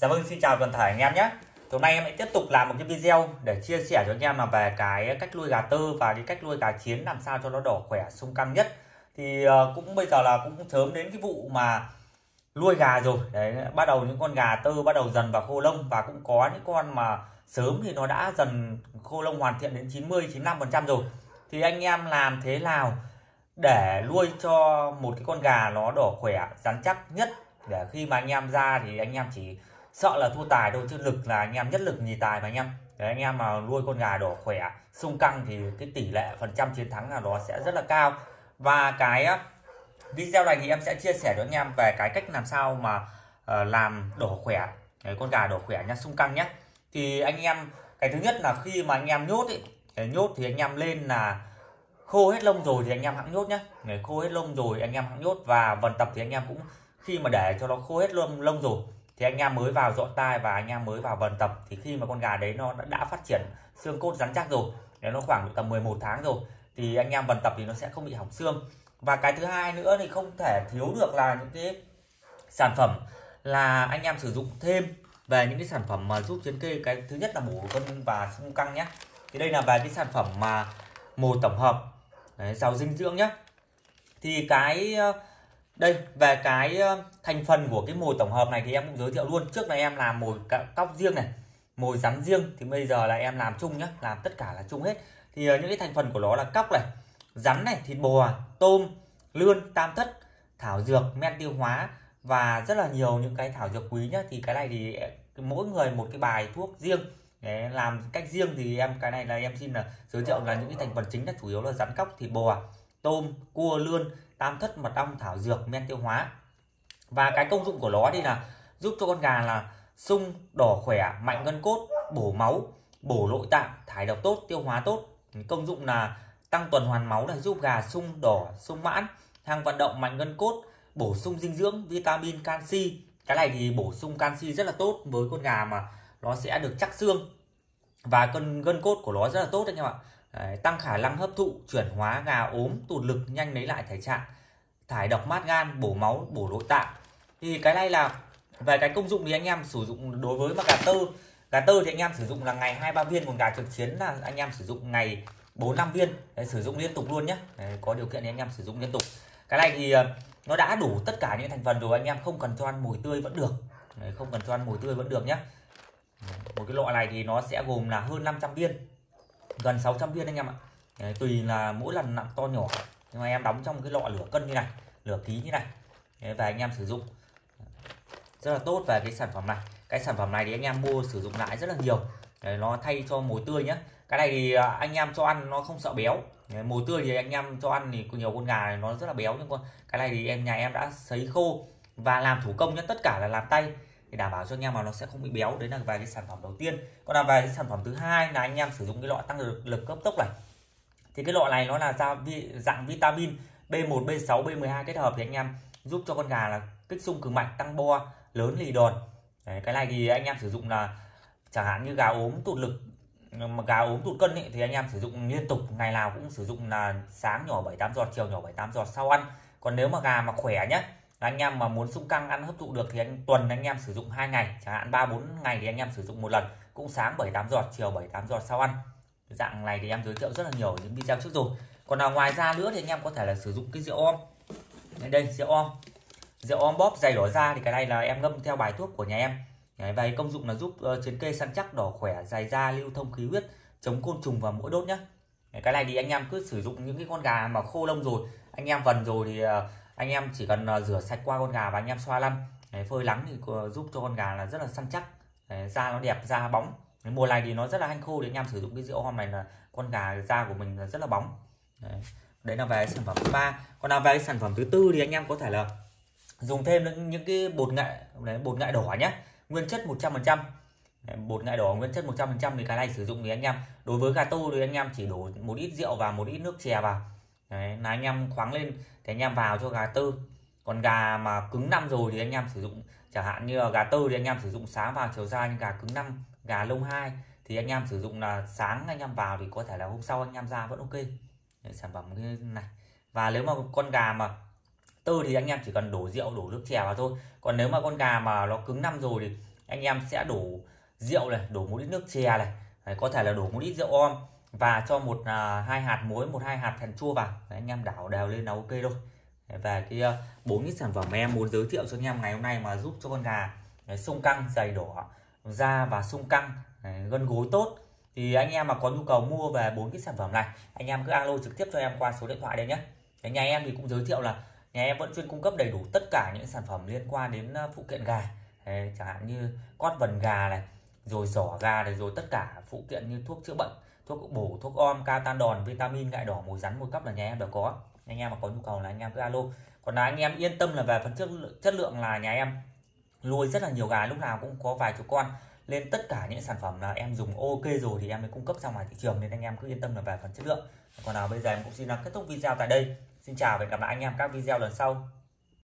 Dạ vâng, xin chào toàn thể anh em nhé. Hôm nay em lại tiếp tục làm một cái video để chia sẻ cho anh em là về cái cách nuôi gà tơ và cái cách nuôi gà chiến làm sao cho nó đỏ khỏe sung căng nhất. Thì ờ, cũng bây giờ là cũng sớm đến cái vụ mà nuôi gà rồi. Đấy, bắt đầu những con gà tơ bắt đầu dần vào khô lông và cũng có những con mà sớm thì nó đã dần khô lông hoàn thiện đến 90 95% rồi. Thì anh em làm thế nào để nuôi cho một cái con gà nó đỏ khỏe, rắn chắc nhất để khi mà anh em ra thì anh em chỉ sợ là thua tài thôi chứ lực là anh em nhất lực nhì tài mà anh em. Đấy anh em mà nuôi con gà đỏ khỏe sung căng thì cái tỷ lệ phần trăm chiến thắng là nó sẽ rất là cao. Và cái video này thì em sẽ chia sẻ cho anh em về cái cách làm sao mà uh, làm đỏ khỏe Đấy, con gà đỏ khỏe nha sung căng nhé thì anh em cái thứ nhất là khi mà anh em nhốt ấy, nhốt thì anh em lên là khô hết lông rồi thì anh em hãng nhốt nhé Để khô hết lông rồi anh em hãng nhốt và vần tập thì anh em cũng khi mà để cho nó khô hết lông lông rồi thì anh em mới vào dọn tai và anh em mới vào vần tập. Thì khi mà con gà đấy nó đã, phát triển xương cốt rắn chắc rồi nếu nó khoảng tầm 11 tháng rồi thì anh em vần tập thì nó sẽ không bị hỏng xương. Và cái thứ hai nữa thì không thể thiếu được là những cái sản phẩm là anh em sử dụng thêm về những cái sản phẩm mà giúp chiến kê. Cái thứ nhất là bổ cân và sung căng nhé. Thì đây là về cái sản phẩm mà mồi tổng hợp đấy, giàu dinh dưỡng nhé. Thì cái đây, về cái thành phần của cái mồi tổng hợp này thì em cũng giới thiệu luôn. Trước này em làm mồi cóc riêng này, mồi rắn riêng, thì bây giờ là em làm chung nhé làm tất cả là chung hết. Thì ờ, những cái thành phần của nó là cóc này, rắn này, thịt bò, tôm, lươn, tam thất, thảo dược, men tiêu hóa và rất là nhiều những cái thảo dược quý nhá. Thì cái này thì ờ, mỗi người một cái bài thuốc riêng. Để làm cách riêng thì em, cái này là em xin là giới thiệu là những cái thành phần chính là chủ yếu là rắn cóc, thịt bò, tôm, cua, lươn tam thất mật ong thảo dược men tiêu hóa. Và cái công dụng của nó thì là giúp cho con gà là sung, đỏ, khỏe, mạnh gân cốt, bổ máu, bổ nội tạng, thải độc tốt, tiêu hóa tốt. Công dụng là tăng tuần hoàn máu là giúp gà sung đỏ, sung mãn hàng vận động mạnh gân cốt, bổ sung dinh dưỡng, vitamin, canxi. Cái này thì bổ sung canxi rất là tốt với con gà mà nó sẽ được chắc xương. Và cân, gân cốt của nó rất là tốt đấy anh em ạ. Đấy, tăng khả năng hấp thụ chuyển hóa gà ốm tụt lực nhanh lấy lại thể trạng thải độc mát gan bổ máu bổ nội tạng. Thì cái này là về cái công dụng thì anh em sử dụng đối với mà gà tơ gà tơ thì anh em sử dụng là ngày hai ba viên còn gà trực chiến là anh em sử dụng ngày bốn năm viên. Đấy, sử dụng liên tục luôn nhé Đấy, có điều kiện thì anh em sử dụng liên tục. Cái này thì ờ, nó đã đủ tất cả những thành phần rồi anh em không cần cho ăn mồi tươi vẫn được. Đấy, không cần cho ăn mồi tươi vẫn được nhé một cái lọ này thì nó sẽ gồm là hơn 500 viên gần 600 viên anh em ạ. Đấy, tùy là mỗi lần nặng to nhỏ. Nhưng mà em đóng trong cái lọ lửa cân như này lửa ký như này. Đấy, và anh em sử dụng. Rất là tốt về cái sản phẩm này. Cái sản phẩm này thì anh em mua sử dụng lại rất là nhiều. Đấy, nó thay cho mồi tươi nhé cái này thì à, anh em cho ăn nó không sợ béo. Đấy, mồi tươi thì anh em cho ăn thì nhiều con gà này nó rất là béo nhưng con cái này thì em nhà em đã sấy khô và làm thủ công nhé tất cả là làm tay để đảm bảo cho anh em mà nó sẽ không bị béo. Đấy là về cái sản phẩm đầu tiên. Còn là về cái sản phẩm thứ hai là anh em sử dụng cái lọ tăng lực, lực cấp tốc này. Thì cái lọ này nó là ra vi, dạng vitamin B1 B6 B12 kết hợp thì anh em giúp cho con gà là kích sung cường mạnh tăng bo lớn lì đòn. Đấy, cái này thì anh em sử dụng là chẳng hạn như gà ốm tụt lực mà gà ốm tụt cân ấy, thì anh em sử dụng liên tục. Ngày nào cũng sử dụng là sáng nhỏ 7 8 giọt chiều nhỏ 7 8 giọt sau ăn. Còn nếu mà gà mà khỏe là anh em mà muốn sung căng ăn hấp thụ được thì anh tuần anh em sử dụng hai ngày chẳng hạn ba bốn ngày thì anh em sử dụng một lần. Cũng sáng 7 8 giọt chiều 7 8 giọt sau ăn. Dạng này thì em giới thiệu rất là nhiều những video trước rồi. Còn nào ngoài ra nữa thì anh em có thể là sử dụng cái rượu om. Đây, đây rượu om. Rượu om bóp dày đỏ da thì cái này là em ngâm theo bài thuốc của nhà em. Đấy, và công dụng là giúp uh, chiến kê săn chắc đỏ khỏe dày da lưu thông khí huyết chống côn trùng và mũi đốt nhá. Cái này thì anh em cứ sử dụng những cái con gà mà khô lông rồi anh em vần rồi thì uh, anh em chỉ cần ờ, rửa sạch qua con gà và anh em xoa lăn. Đấy, phơi nắng thì giúp cho con gà là rất là săn chắc. Đấy, da nó đẹp da bóng. Đấy, mùa này thì nó rất là hanh khô thì anh em sử dụng cái rượu hôm này là con gà da của mình là rất là bóng. Đấy, đấy là về sản phẩm thứ ba. Còn là về sản phẩm thứ tư thì anh em có thể là dùng thêm những, những cái bột nghệ đấy, bột nghệ đỏ nhé nguyên chất 100% bột nghệ đỏ nguyên chất 100% thì cái này sử dụng thì anh em đối với gà tô thì anh em chỉ đổ một ít rượu và một ít nước chè vào đấy, là anh em khoáng lên thì anh em vào cho gà tư còn gà mà cứng năm rồi thì anh em sử dụng chẳng hạn như là gà tư thì anh em sử dụng sáng vào chiều ra nhưng gà cứng năm gà lông hai thì anh em sử dụng là sáng anh em vào thì có thể là hôm sau anh em ra vẫn ok. Đấy, sản phẩm như này. Và nếu mà con gà mà tư thì anh em chỉ cần đổ rượu đổ nước chè vào thôi. Còn nếu mà con gà mà nó cứng năm rồi thì anh em sẽ đổ rượu này đổ một ít nước chè này. Đấy, có thể là đổ một ít rượu om và cho một à, hai hạt muối một hai hạt thần chua vào. Đấy, anh em đảo đều lên là ok thôi. Và cái à, bốn cái sản phẩm mà em muốn giới thiệu cho anh em ngày hôm nay mà giúp cho con gà sung căng dày đỏ da và sung căng gân gối tốt. Thì anh em mà có nhu cầu mua về bốn cái sản phẩm này anh em cứ alo trực tiếp cho em qua số điện thoại đây nhé. Nhà em thì cũng giới thiệu là nhà em vẫn chuyên cung cấp đầy đủ tất cả những sản phẩm liên quan đến à, phụ kiện gà. Chẳng hạn như cót vần gà này rồi giỏ gà này rồi tất cả phụ kiện như thuốc chữa bệnh thuốc bổ thuốc om catan đòn vitamin gại đỏ mùi rắn mùi cấp là nhà em đều có. Anh em mà có nhu cầu là anh em cứ alo. Còn là anh em yên tâm là về phần chất lượng, chất lượng là nhà em nuôi rất là nhiều gà lúc nào cũng có vài chục con. Lên tất cả những sản phẩm là em dùng ok rồi thì em mới cung cấp ra ngoài thị trường nên anh em cứ yên tâm là về phần chất lượng. Còn nào bây giờ em cũng xin kết thúc video tại đây. Xin chào và hẹn gặp lại anh em các video lần sau.